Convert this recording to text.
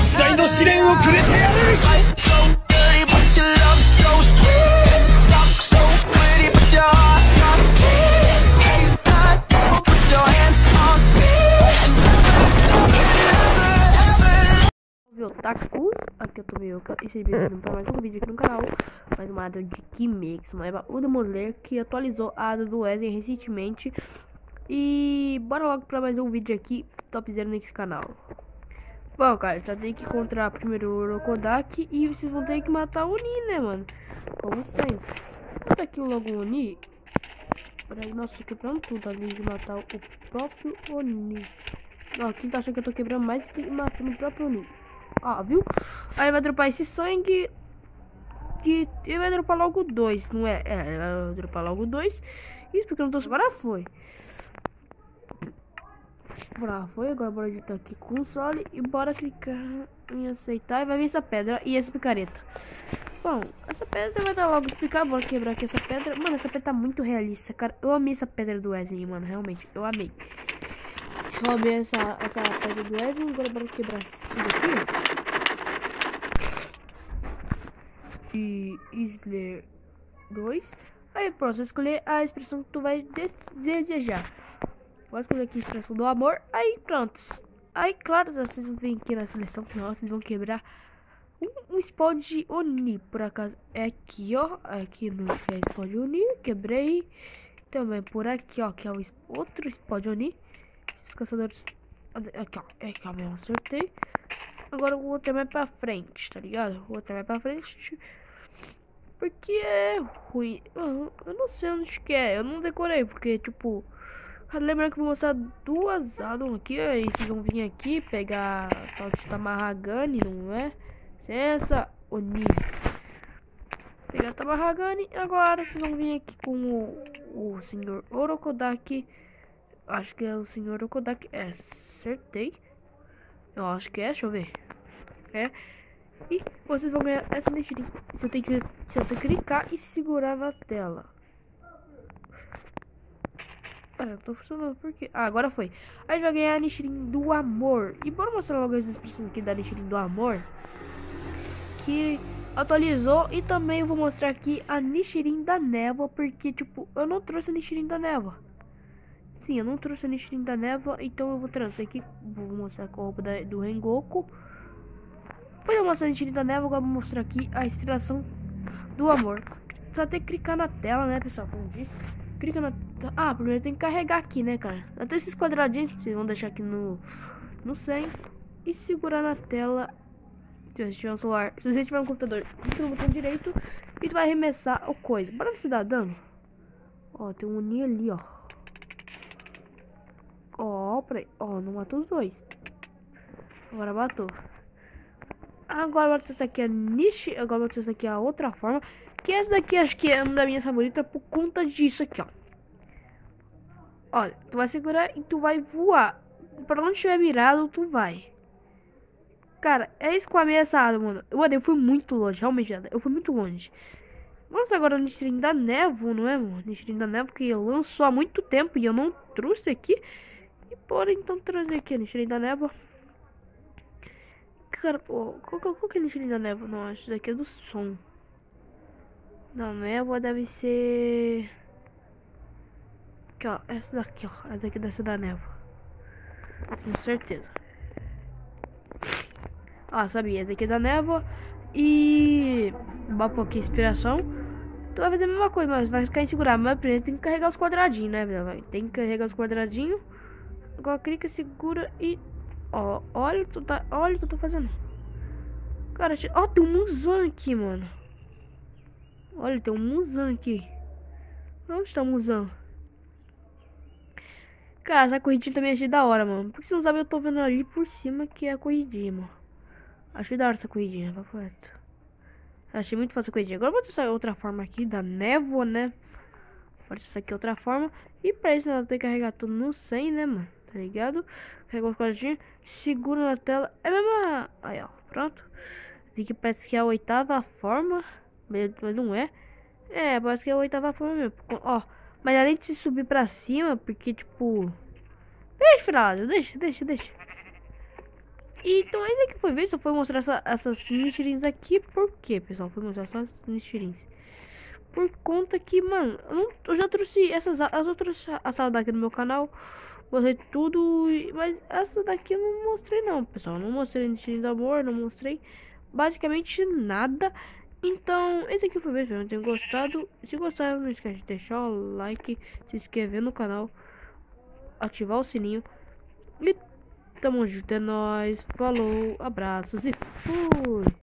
時代の試練をくれてやる otakus, aqui eu tô Miyuka e sejam bem-vindos para mais um vídeo aqui no canal Mais uma ada de Kimex, uma Eva Uda Moler que atualizou a do Wesley recentemente. E bora logo para mais um vídeo aqui, top zero nesse canal. Bom, cara, só tem que encontrar primeiro o Orokodak e vocês vão ter que matar o Oni, né, mano? Como sempre. Bota aqui logo o Oni. Peraí, nossa, quebrando tudo além de matar o próprio Oni. Ó, quem tá achando que eu tô quebrando mais que matando o próprio Oni Ó, viu? Aí vai dropar esse sangue. Que ele vai dropar logo dois, não é? É, ele vai dropar logo dois. Isso porque eu não tô. Agora foi. Agora foi. Agora bora editar aqui console. E bora clicar em aceitar. E vai vir essa pedra e essa picareta. Bom, essa pedra vai dar logo explicar. Bora quebrar aqui essa pedra. Mano, essa pedra tá muito realista, cara. Eu amei essa pedra do Wesley, mano. Realmente, eu amei. Amei essa, essa pedra do Wesley. Agora bora quebrar tudo aqui. E Isler 2. Aí você escolher a expressão que tu vai des desejar. Pode escolher aqui a expressão do amor. Aí pronto. Aí claro, vocês vão vir aqui na seleção final, vocês vão quebrar um, um spawn de Oni, por acaso. É aqui, ó. Aqui no que é spawn de Oni. Quebrei. Também por aqui, ó. Que é o outro spawn de Oni. Os caçadores. Aqui, ó. É aqui, ó. Mesmo acertei. Agora o outro é mais pra frente, tá ligado? O outro é mais pra frente. Porque é ruim. Eu, eu não sei onde que é. Eu não decorei. Porque, tipo. Cara, lembrando que eu vou mostrar duas Adam aqui. Aí vocês vão vir aqui pegar tal de Tamaragani, não é? Licença, Oni. Pegar Tamaragani. Agora vocês vão vir aqui com o, o senhor Orokodaki. Acho que é o senhor Orokodaki. É, acertei. Eu acho que é, deixa eu ver. É. E vocês vão ganhar essa mexida. Você tem que você tem que clicar e segurar na tela. Ah, tô funcionando porque. Ah, agora foi. A gente vai ganhar a Nichirin do amor. E bora mostrar logo as expressões aqui da Nichirin do amor. Que atualizou. E também eu vou mostrar aqui a Nichirin da névoa. Porque, tipo, eu não trouxe a Nichirin da névoa. Sim, eu não trouxe a Nichirin da névoa. Então eu vou trazer aqui. Vou mostrar com a roupa da, do Rengoku. Depois eu mostrar a Nichirin da névoa. Agora vou mostrar aqui a inspiração do amor. Só tem que clicar na tela, né, pessoal? Como disse. Clica na. Ah, primeiro tem que carregar aqui, né, cara? Até esses quadradinhos vocês vão deixar aqui no. No 100. E segurar na tela. Se você tiver um celular. Se você tiver um computador, clica no botão direito. E tu vai arremessar o coisa. Bora ver se dá dano. Ó, tem um Uni ali, ó. Ó, peraí. Ó, não matou os dois. Agora matou. Agora vou testar aqui a niche. Agora vou testar aqui a outra forma. Que essa daqui acho que é uma da minha favorita por conta disso aqui, ó. Olha, tu vai segurar e tu vai voar. Pra onde tiver mirado, tu vai. Cara, é isso que eu amei essa arma, mano. Mano, eu fui muito longe, realmente, eu fui muito longe. Vamos agora no Nistrin da Nevo, não é, mano? Nistrin da Nevo que lançou há muito tempo e eu não trouxe aqui. E bora então trazer aqui a Nistrin da Nevo. Cara, pô, qual, qual, qual que é a Nistrin da Nevo? Não, acho daqui é do som. Da névoa deve ser. Aqui, ó. Essa daqui, ó. Essa daqui ser da névoa. Com certeza. Ah, sabia. Essa aqui é da névoa. E. Bota aqui inspiração. Tu vai fazer a mesma coisa, mas vai ficar insegurado. Mas primeiro tem que carregar os quadradinhos, né, velho? Tem que carregar os quadradinhos. Agora clica, segura e. Ó, olha o que tá. Olha o que eu tô fazendo. Cara, ó, tem um Muzan aqui, mano. Olha, tem um Muzan aqui. Onde está o Muzan? Cara, essa corridinha também achei da hora, mano. Porque você não sabe, eu tô vendo ali por cima que é a corridinha, mano. Achei da hora essa corridinha, tá correto. Achei muito fácil a corridinha. Agora vou testar outra forma aqui da névoa, né? Vou testar aqui outra forma. E pra isso eu tenho que carregar tudo no 100, né, mano? Tá ligado? Carregar os quadradinhos, segura na tela. É mesmo. Aí, ó, pronto. aqui parece que é a oitava forma. Mas não é. É, parece que é a oitava forma mesmo. Ó, mas além de se subir pra cima, porque tipo. Deixa, filhado, deixa, deixa, deixa. Então ainda que foi ver, só foi mostrar essa, essas Nichirins aqui. Por quê, pessoal? Foi mostrar só as Nichirins. Por conta que, mano, eu, já trouxe essas as outras assadas daqui no meu canal. Mostrei tudo, mas essa daqui eu não mostrei não, pessoal. Não mostrei Nichirin do Amor, não mostrei basicamente nada. Então, esse aqui foi o vídeo, espero que tenham gostado. Se gostaram, não esquece de deixar o like, se inscrever no canal, ativar o sininho. E tamo junto, é nóis. Falou, abraços e fui!